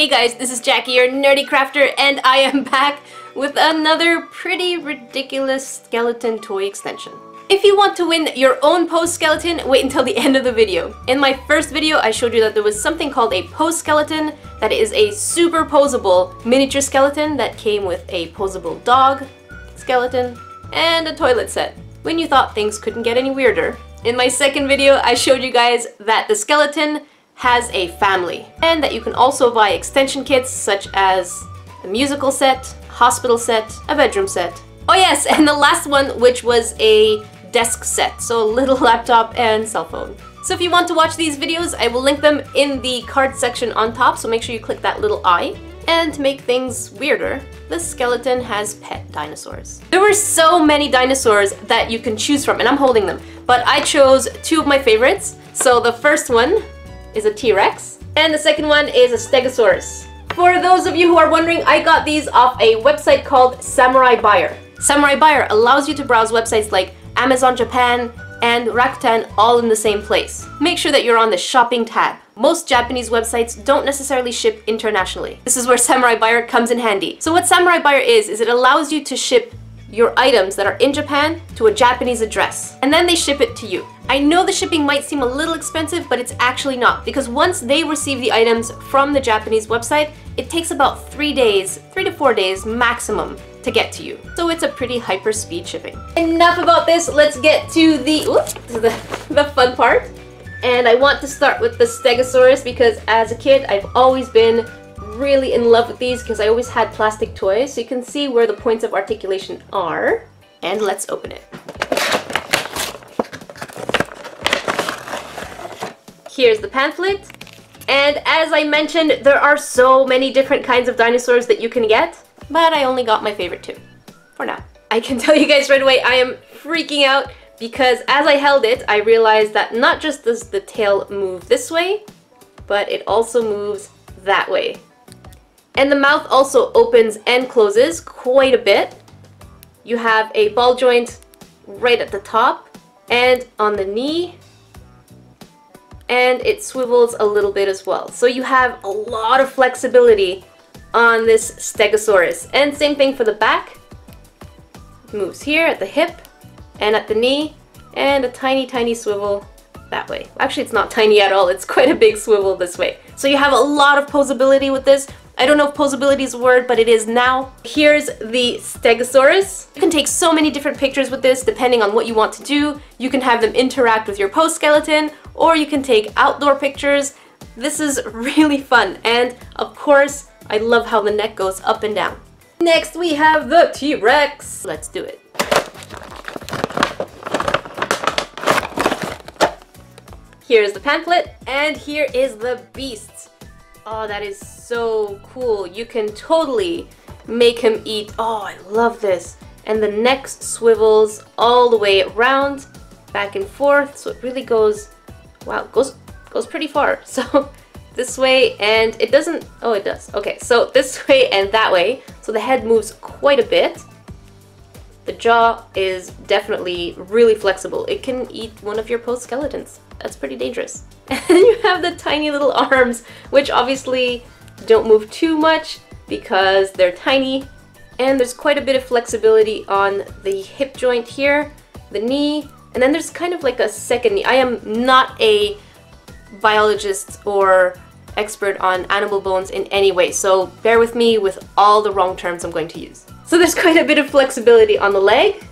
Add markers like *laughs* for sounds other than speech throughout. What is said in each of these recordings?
Hey guys, this is Jackie, your NerdECrafter, and I am *laughs* back with another pretty ridiculous skeleton toy extension. If you want to win your own pose skeleton, wait until the *laughs* end of the video. In my first video, I showed you that there was something called a pose skeleton that is a super posable miniature skeleton that came with a posable dog skeleton and a toilet set. When you thought things couldn't get any weirder. In my second video, I showed you guys that the skeleton has a family and that you can also buy extension kits such as a musical set, hospital set, a bedroom set. Oh yes, and the last one which was a desk set, so a little *laughs* laptop and cell phone. So if you want to watch these videos, I will link them in the card section on top, so make sure you click that little eye. And to make things weirder, the skeleton has pet dinosaurs. There were so many dinosaurs that you can choose from, and I'm holding them, but I chose two of my favorites. So the first one is a T-Rex, and the second one is a Stegosaurus. For those of you who are wondering, I got these off a website called Samurai Buyer. Samurai Buyer allows you to browse websites like Amazon Japan and Rakuten all in the same place. Make sure that you're on the shopping tab. Most Japanese websites don't necessarily ship internationally. This is where Samurai Buyer comes in handy. So what Samurai Buyer is, is it allows you to ship your items that are in Japan to a Japanese address. And then they ship it to you. I know the shipping might seem a little expensive, but it's actually not because once they receive the items from the Japanese website, it takes about three days, three to four days maximum to get to you. So it's a pretty hyper speed shipping. Enough about this, let's get to the, the, *laughs* the fun part. And I want to start with the Stegosaurus because as a kid, I've always been really in love with these because I always had plastic toys. So you can see where the points of articulation are. And let's open it. Here's the pamphlet. And as I mentioned, there are so many different kinds of dinosaurs that you can get, but I only got my favorite two, for now. I can *laughs* tell you guys right away, I am freaking out because as I held it, I realized that not just does the tail move this way, but it also moves that way. And the mouth also opens and closes quite a bit. You have a ball joint right at the top and on the knee and it swivels a little bit as well. So you have a lot of flexibility on this Stegosaurus. And same thing for the back. Moves here at the hip and at the knee and a tiny tiny swivel that way. Actually it's not tiny at all, it's quite a big swivel this way. So you have a lot of posability with this. I don't know if posability is a word, but it is now. Here's the Stegosaurus. You can take so many different pictures with this depending on what you want to do. You can have them interact with your pose skeleton, or you can take outdoor pictures. This is *laughs* really fun, and of course, I love how the neck goes up and down. Next, we have the T-Rex. Let's do it. Here's the pamphlet, and here is the beast. Oh, that is so cool. You can totally make him eat. Oh, I love this. And the neck swivels all the way around, back and forth. So it really goes, wow, goes, goes pretty far. *laughs* So this way and it doesn't, oh it does. Okay, so this *laughs* way and that way. So the head moves quite a bit. The jaw is definitely really flexible. It can eat one of your pose skeletons. That's pretty dangerous. *laughs* And you have the tiny little arms, which obviously don't move too much because they're tiny. And there's quite a bit of flexibility on the hip joint here, the knee, and then there's kind of like a second knee. I am not a biologist or expert on animal bones in any way, so bear with me with all the wrong terms I'm going to use. So there's quite a bit of flexibility on the leg,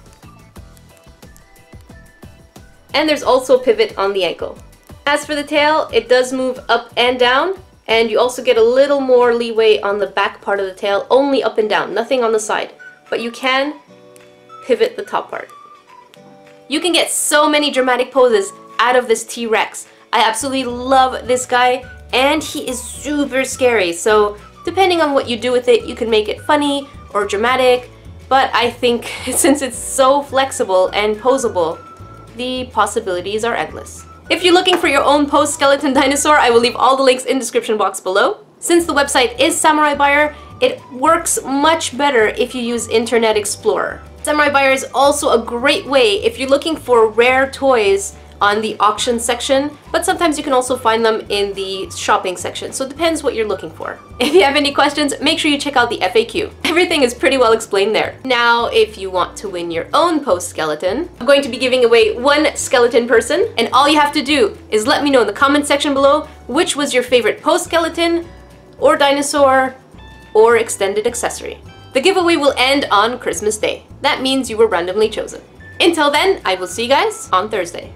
and there's also a pivot on the ankle. As for the tail, it does move up and down, and you also get a little more leeway on the back part of the tail, only up and down, nothing on the side. But you can pivot the top part. You can get so many dramatic poses out of this T-Rex. I absolutely love this guy, and he is super scary, so depending on what you do with it, you can make it funny or dramatic, but I think *laughs* since it's so flexible and posable, the possibilities are endless. If you're looking for your own pose-skeleton dinosaur, I will leave all the links in the description box below. Since the website is Samurai Buyer, it works much better if you use Internet Explorer. Samurai Buyer is also a great way if you're looking for rare toys on the auction section, but sometimes you can also find them in the shopping section, so it depends what you're looking for. *laughs* If you have any questions, make sure you check out the FAQ. *laughs* Everything is pretty well explained there. Now, if you want to win your own pose skeleton, I'm going to be giving away one skeleton person, and all you have to do is let me know in the comment section below which was your favorite pose skeleton, or dinosaur, or extended accessory. The giveaway will end on Christmas Day. That means you were randomly chosen. Until then, I will see you guys on Thursday.